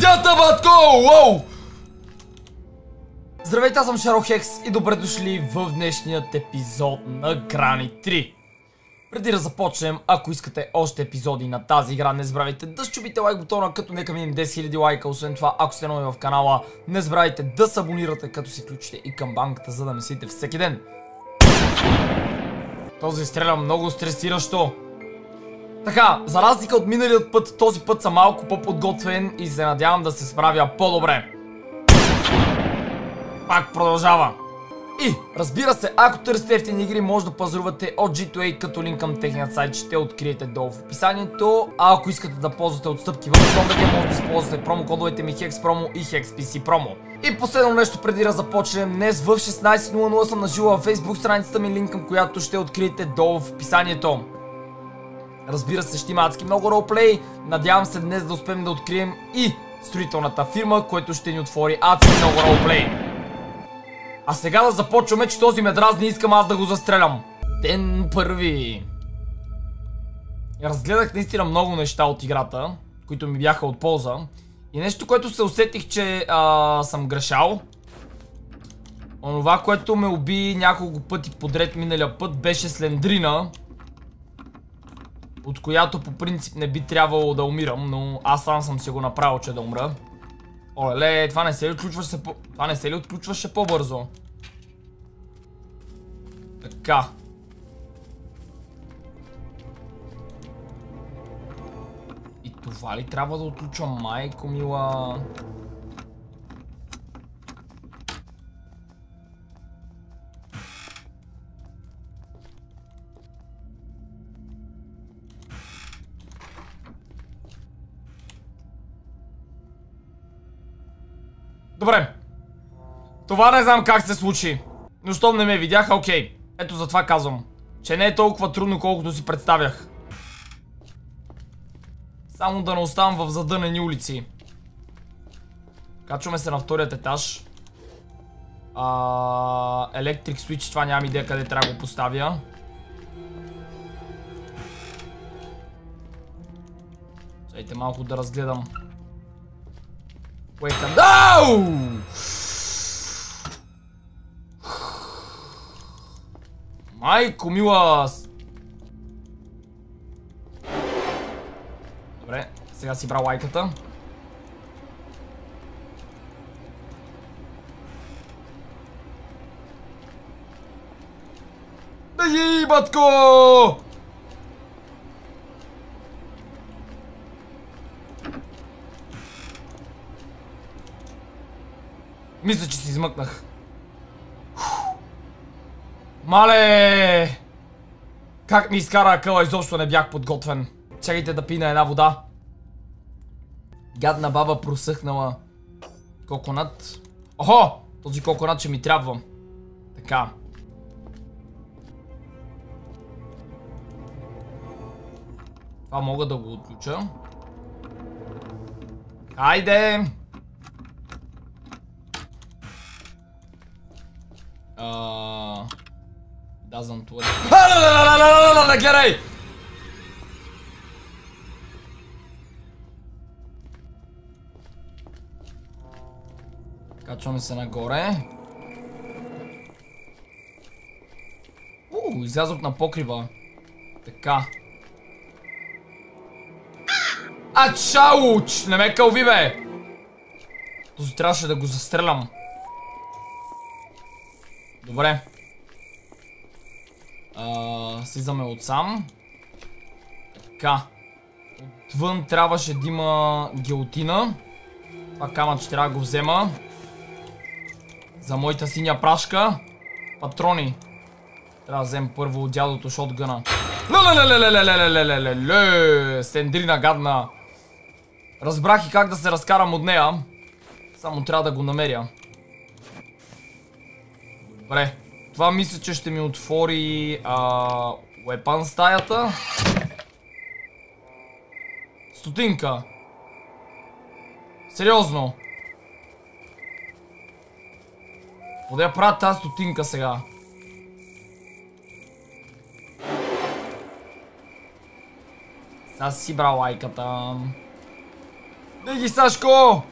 Дядята, батко! Уоу! Здравейте, аз съм Шаро Хекс и добре дошли в днешният епизод на Грани 3. Преди да започнем, ако искате още епизоди на тази игра, не забравяйте да щупите лайк бутона, като нека минем 10 000 лайка. Освен това, ако сте нови в канала, не забравяйте да се абонирате, като си включите и към банката, за да мислите всеки ден. Този стреля много стресиращо. Така, за разлика от миналият път, този път съм малко по-подготвен и се надявам да се справя по-добре. Пак продължава. И, разбира се, ако търсите ефтини игри, може да пазарувате от G2A, като линк към техният сайт ще откриете долу в описанието. А ако искате да ползвате отстъпки в Zombies, може да използвате промокодовете ми HEXPROMO и HEXPCPROMO. И последно нещо преди да започнем, днес в 16.00 съм на живо във Facebook страницата ми, линк към която ще откриете долу в описанието. Разбира се, ще има адски много ролплей. Надявам се днес да успеем да открием и строителната фирма, което ще ни отвори адски много ролплей. А сега да започваме, че този ме дразни искам аз да го застрелям. Ден първи. Разгледах наистина много неща от играта, които ми бяха от полза. И нещо, което се усетих, че а, съм грешал. Онова, което ме уби няколко пъти подред миналия път, беше слендрина. От която по принцип не би трябвало да умирам, но аз сам съм си го направил, че да умра. Оле, това не се ли отключваше по... Това не се ли отключваше по-бързо? Така. И това ли трябва да отключвам, майко мила? Добре. Това не знам как се случи. Но щом не ме видяха, окей. Ето затова казвам. Че не е толкова трудно, колкото си представях. Само да не оставам в задънени улици. Качваме се на вторият етаж. Електрик свич, това нямам идея къде трябва да го поставя. Чайте малко да разгледам. 50. Não! Majku miłos! Dobre, chcę ja para White łajkę to. Jej, matko! Мисля, че си измъкнах. Мале! Как ми изкара акъла, изобщо не бях подготвен. Чакайте да пина една вода. Гадна баба просъхнала. Коконат. Охо! Този коконат ще ми трябва. Така. Това мога да го отключа. Хайде! Uh, doesn't work. Гледай! Качваме се нагоре. Уу, излязох на покрива. Така. А, чауч! Не ме кълви, бе! Този трябваше да го застрелям. Добре. А, слизаме отсам. Така. Отвън трябваше да има гелотина. Това камък ще трябва да го взема. За моята синя прашка. Патрони. Трябва да взем първо от дядото шотгъна. Лелелелелелелелелелелеле. Сендрина гадна. Разбрах и как да се разкарам от нея. Само трябва да го намеря. Добре. Това мисля, че ще ми отвори а, стаята. Стотинка. Сериозно. Да я правя тази стотинка сега? Сега си брал лайката. Диги, Сашко!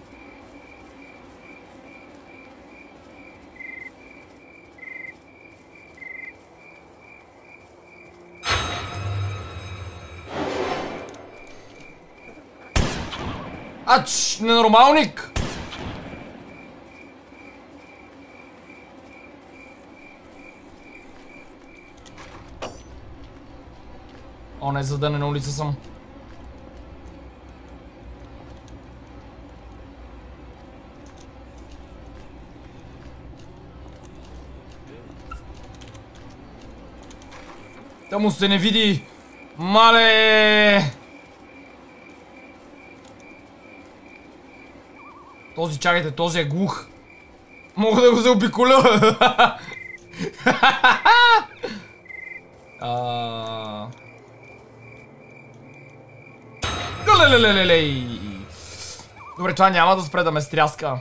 Ач, ненормалник! О, не, за да не на улица съм. Да му се не види! Мале! Този, чакайте, този е глух. Мога да го заобиколя. Добре, това няма да спре да ме стряска.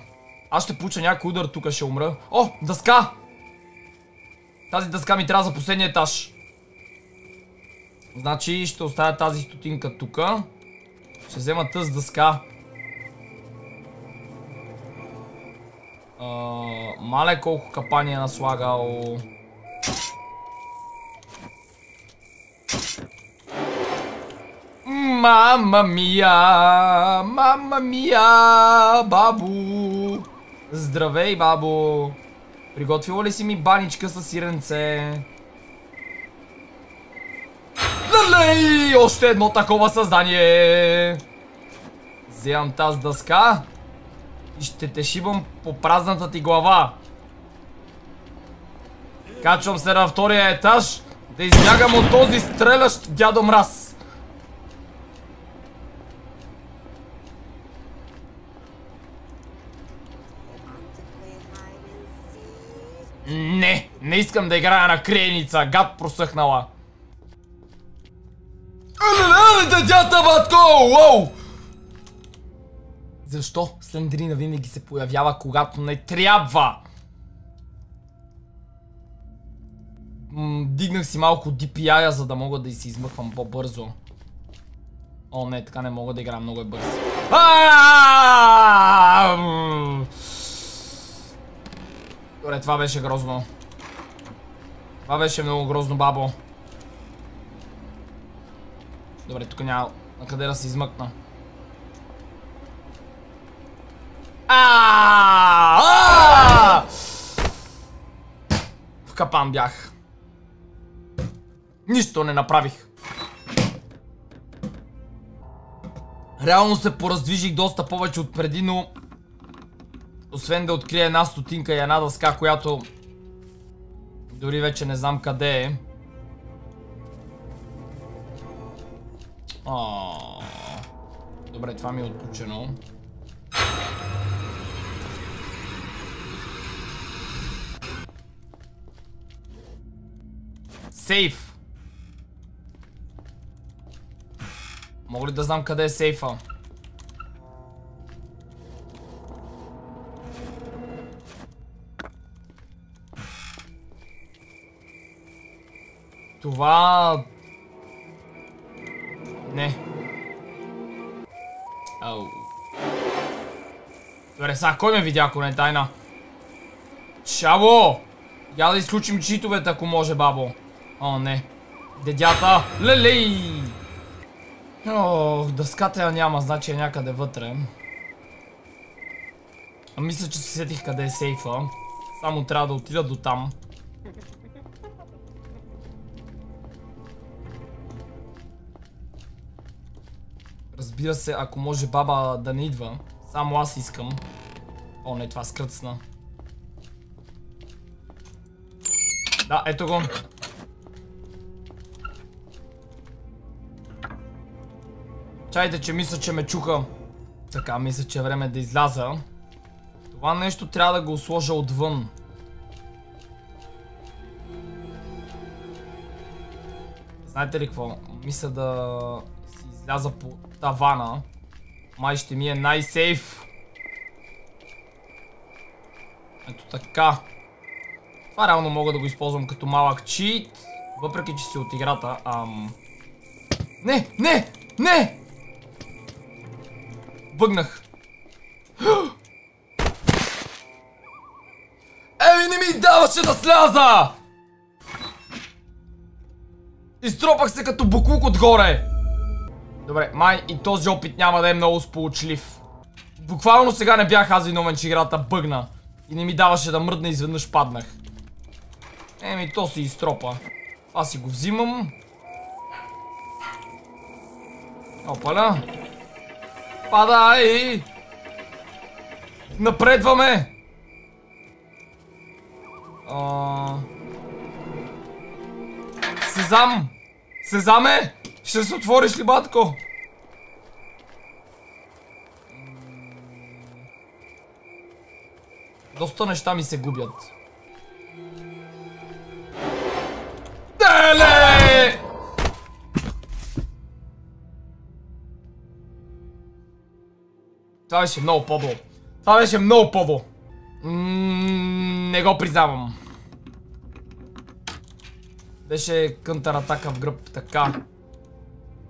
Аз ще получа някой удар, тук ще умра. О, дъска! Тази дъска ми трябва за последния етаж. Значи ще оставя тази стотинка тук. Ще взема тъз дъска. Мале колко капани е наслагал. Мама мия, мама мия, бабу. Здравей, бабо. Приготвила ли си ми баничка с сиренце? Лелей! Още едно такова създание! Вземам тази дъска ще те шибам по празната ти глава. Качвам се на втория етаж да избягам от този стрелящ дядо мраз. Не, не искам да играя на криеница, гад просъхнала. Леле, дядята, батко! Уоу! Защо Слендрина винаги се появява, когато не трябва? дигнах си малко DPI-а, за да мога да си измъквам по-бързо. О, не, така не мога да играя, много е бърз. Добре, това беше грозно. Това беше много грозно, бабо. Добре, тук няма на къде да се измъкна. В капан бях. Нищо не направих. Реално се пораздвижих доста повече от преди, но... Освен да открия една стотинка и една дъска, която... Дори вече не знам къде е. Добре, това ми е отключено. Сейф. Мога ли да знам къде е сейфа? Това... Не. Ау. Добре, сега кой ме видя, ако не е тайна? Чаво! Я да изключим читовете, ако може, бабо. О, не. Дедята! Лелей! Ох, дъската я няма, значи е някъде вътре. А мисля, че се сетих къде е сейфа. Само трябва да отида до там. Разбира се, ако може баба да не идва. Само аз искам. О, не, това скръцна. Да, ето го. Чайте, че мисля, че ме чуха. Така, мисля, че е време да изляза. Това нещо трябва да го сложа отвън. Знаете ли какво? Мисля да си изляза по тавана. Май ще ми е най-сейф. Ето така. Това реално мога да го използвам като малък чит. Въпреки, че си от играта. Ам... Не, не! Не! Бъгнах. Еми не ми даваше да сляза! Изтропах се като буклук отгоре. Добре, май и този опит няма да е много сполучлив. Буквално сега не бях аз виновен, че играта бъгна. И не ми даваше да мръдна изведнъж паднах. Еми, то си изтропа. Аз си го взимам. Опаля. Падай! Напредваме! А... Сезам! Сезаме! Ще се отвориш ли, батко? Доста неща ми се губят. Това беше много подло. Това беше много подло. Не го признавам. Беше кънтър атака в гръб. Така.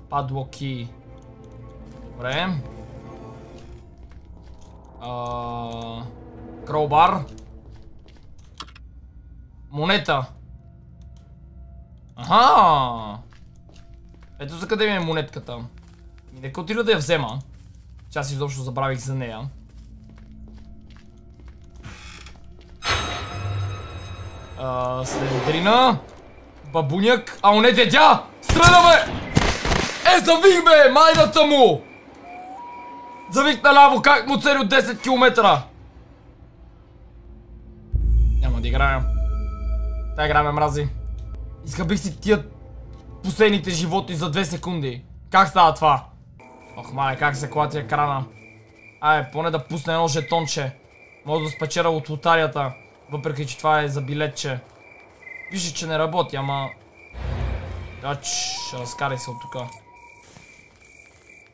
Падлоки. Добре. Кроубар. Монета. Аха! Ето за къде ми е монетката. И нека отида да я взема. Че аз изобщо забравих за нея. А, Слендрина. Бабуняк. А, не дедя! Стреляме! Е, завих бе! Майната му! Завих наляво, как му цели от 10 км? Няма да играем. Та игра ме мрази. Изхъбих си тия последните животи за 2 секунди. Как става това? Ох, мале, как се клати екрана. Ай, поне да пусне едно жетонче. Мога да спечера от лотарията. Въпреки, че това е за билетче. Пише, че не работи, ама... Ач, разкарай се от тука.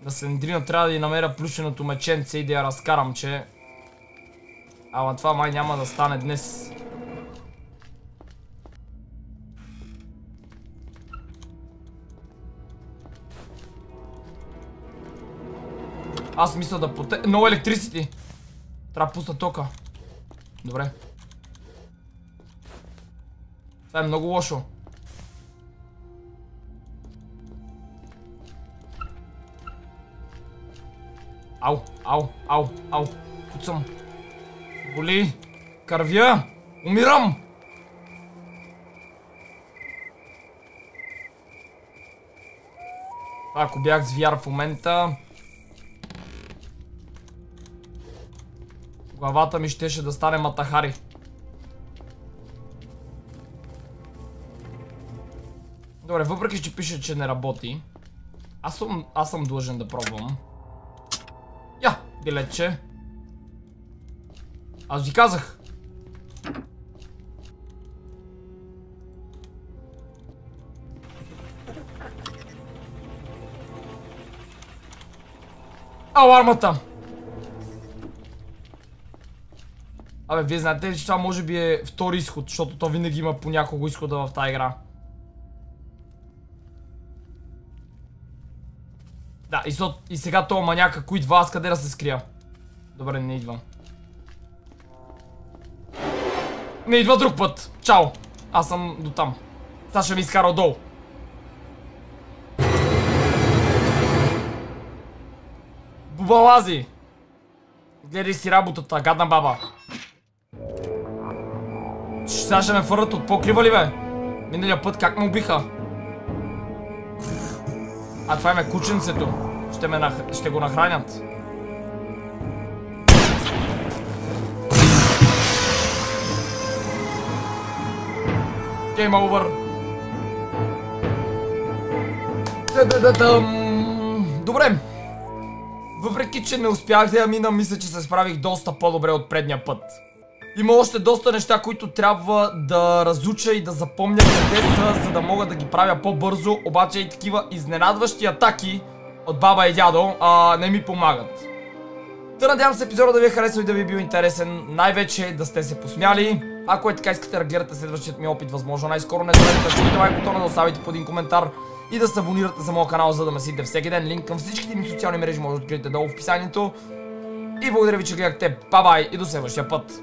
На Сендрина трябва да й намеря плюшеното меченце и да я разкарам, че... Ама това май няма да стане днес. Аз мисля да поте... No electricity! Трябва да пусна тока. Добре. Това е много лошо. Ау, ау, ау, ау. Куцам. Боли. Кървя. Умирам. Ако бях звяр в момента... Главата ми щеше да стане матахари. Добре, въпреки че пише, че не работи, аз съм, аз съм длъжен да пробвам. Я, билетче. Аз ви казах. Алармата! Абе, вие знаете ли, че това може би е втори изход, защото то винаги има по няколко изхода в тази игра. Да, и, со, и сега то маняка, кои идва, аз къде да се скрия? Добре, не идва. Не идва друг път. Чао. Аз съм до там. Сега ще ми изкара отдолу. Бубалази! Гледай си работата, гадна баба. Сега ще ме фърнат от покрива ли бе? Миналия път как ме убиха? А това е ме кученцето. Ще, ме нах... ще го нахранят. Game over. Добре. Въпреки, че не успях да я мина, мисля, че се справих доста по-добре от предния път. Има още доста неща, които трябва да разуча и да запомня къде са, за да мога да ги правя по-бързо. Обаче и такива изненадващи атаки от баба и дядо а, не ми помагат. Та надявам се епизода да ви е харесал и да ви е бил интересен. Най-вече да сте се посмяли. Ако е така искате да гледате следващият ми опит, възможно най-скоро не забравяйте да чуете лайк бутона, да оставите по един коментар и да се абонирате за моя канал, за да ме следите всеки ден. Линк към всичките ми социални мрежи може да откриете долу в описанието. И благодаря ви, че гледахте. Бай-бай и до следващия път.